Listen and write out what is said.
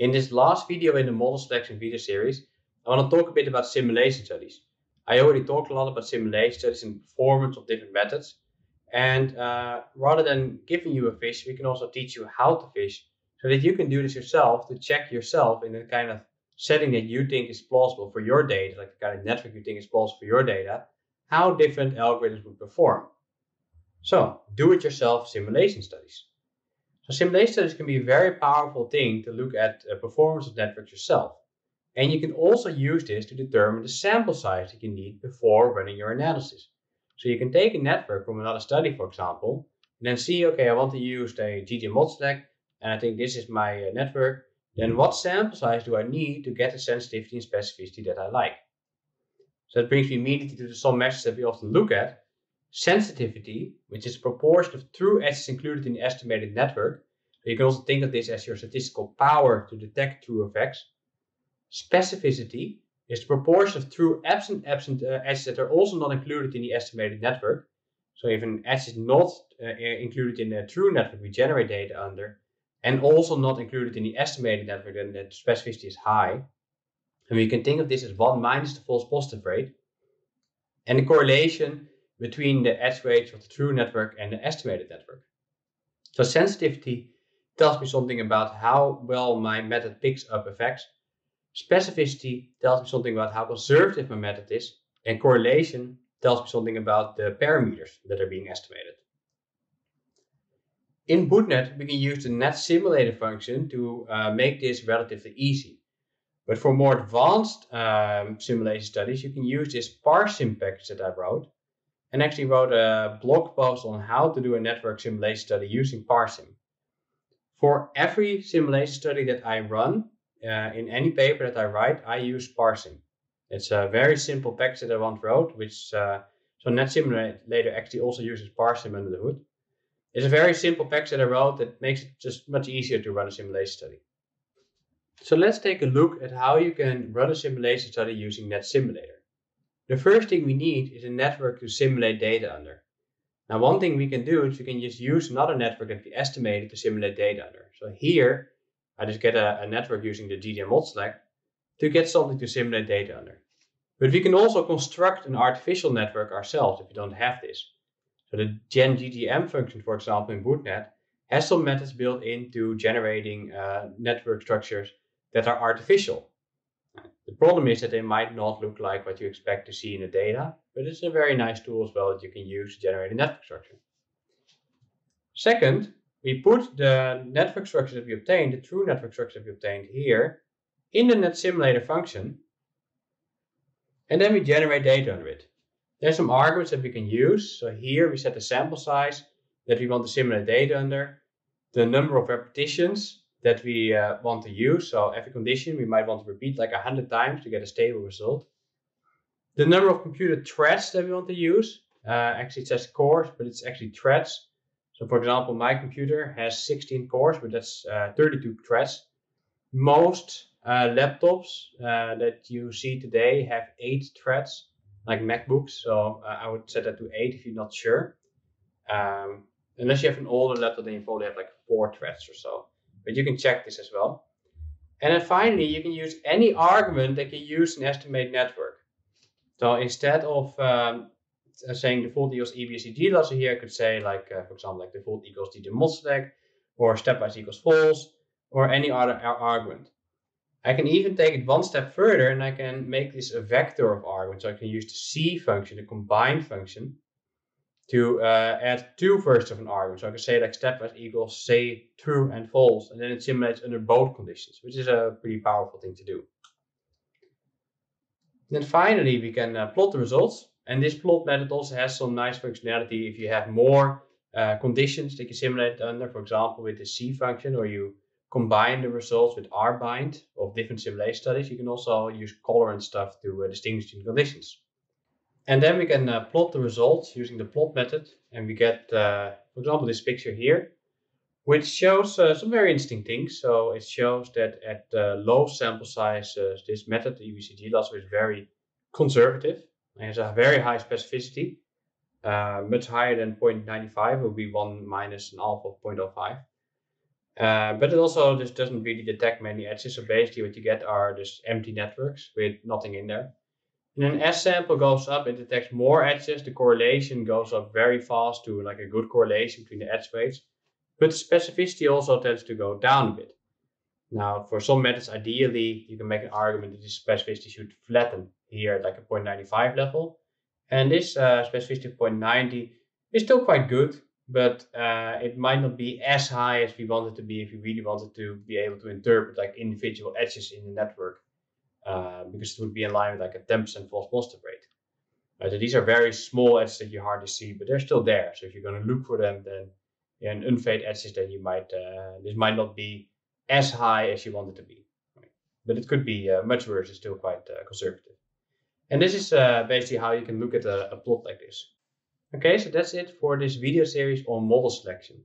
In this last video in the model selection video series, I want to talk a bit about simulation studies. I already talked a lot about simulation studies and performance of different methods. And uh, rather than giving you a fish, we can also teach you how to fish so that you can do this yourself to check yourself in the kind of setting that you think is plausible for your data, like the kind of network you think is plausible for your data, how different algorithms would perform. So, do it yourself simulation studies. So, simulation studies can be a very powerful thing to look at uh, performance of networks yourself. And you can also use this to determine the sample size that you need before running your analysis. So you can take a network from another study, for example, and then see, okay, I want to use the mod stack, and I think this is my uh, network. Then what sample size do I need to get the sensitivity and specificity that I like? So that brings me immediately to the some measures that we often look at. Sensitivity, which is proportion of true edges included in the estimated network. You can also think of this as your statistical power to detect true effects. Specificity is the proportion of true absent absent uh, edges that are also not included in the estimated network. So if an edge is not uh, included in a true network we generate data under, and also not included in the estimated network, then the specificity is high. And we can think of this as 1 minus the false positive rate. And the correlation between the edge weights of the true network and the estimated network. So sensitivity tells me something about how well my method picks up effects Specificity tells me something about how conservative my method is, and correlation tells me something about the parameters that are being estimated. In BootNet, we can use the netSimulator function to uh, make this relatively easy. But for more advanced um, simulation studies, you can use this parSim package that I wrote and actually wrote a blog post on how to do a network simulation study using parSim. For every simulation study that I run, uh, in any paper that I write, I use parSim. It's a very simple package that I once wrote, which uh, so NetSimulator actually also uses parSim under the hood. It's a very simple package that I wrote that makes it just much easier to run a simulation study. So let's take a look at how you can run a simulation study using NetSimulator. The first thing we need is a network to simulate data under. Now one thing we can do is we can just use another network that we estimated to simulate data under. So here I just get a, a network using the GGM mod stack to get something to simulate data under. But we can also construct an artificial network ourselves if we don't have this. So the genGGM function, for example, in BootNet, has some methods built into generating uh, network structures that are artificial. The problem is that they might not look like what you expect to see in the data, but it's a very nice tool as well that you can use to generate a network structure. Second, we put the network structure that we obtained, the true network structure that we obtained here, in the netSimulator function, and then we generate data under it. There's some arguments that we can use. So here we set the sample size that we want to simulate data under, the number of repetitions that we uh, want to use. So every condition we might want to repeat like 100 times to get a stable result. The number of computed threads that we want to use. Uh, actually it says cores, but it's actually threads. So for example, my computer has 16 cores, but that's uh, 32 threads. Most uh, laptops uh, that you see today have eight threads, like MacBooks. So uh, I would set that to eight if you're not sure. Um, unless you have an older laptop, then you probably have like four threads or so. But you can check this as well. And then finally, you can use any argument that you use in estimate network. So instead of um, uh, saying default equals EBCG So here I could say like, uh, for example, like default equals DT mod or stepwise equals false or any other argument. I can even take it one step further and I can make this a vector of arguments. So I can use the C function, the combine function, to uh, add two versions of an argument. So I can say like stepwise equals say true and false, and then it simulates under both conditions, which is a pretty powerful thing to do. then finally, we can uh, plot the results. And this plot method also has some nice functionality if you have more uh, conditions that you simulate under, for example, with the C function, or you combine the results with rbind of different simulation studies. You can also use color and stuff to uh, distinguish between conditions. And then we can uh, plot the results using the plot method, and we get, uh, for example, this picture here, which shows uh, some very interesting things. So it shows that at low sample size, this method, the EBIC glasso, is very conservative. It has a very high specificity, uh, much higher than 0.95, would be 1 minus an alpha of 0.05. Uh, but it also just doesn't really detect many edges. So basically what you get are just empty networks with nothing in there. And then as sample goes up, it detects more edges. The correlation goes up very fast to like a good correlation between the edge weights. But the specificity also tends to go down a bit. Now, for some methods, ideally, you can make an argument that the specificity should flatten here at like a 0.95 level. And this uh, specificity of 0.90 is still quite good, but uh, it might not be as high as we want it to be if we really wanted to be able to interpret like individual edges in the network, uh, because it would be in line with like a 10% false positive rate. Right, so these are very small edges that you hardly see, but they're still there. So if you're going to look for them, then in unfade edges, then you might uh, this might not be as high as you want it to be, right? but it could be uh, much worse. It's still quite uh, conservative. And this is uh, basically how you can look at a, a plot like this. Okay, so that's it for this video series on model selection.